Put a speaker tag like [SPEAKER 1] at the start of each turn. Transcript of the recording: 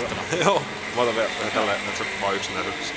[SPEAKER 1] mahtavaa. Joo. Mä otan vielä tällä, että se vaan yksi näytöksi.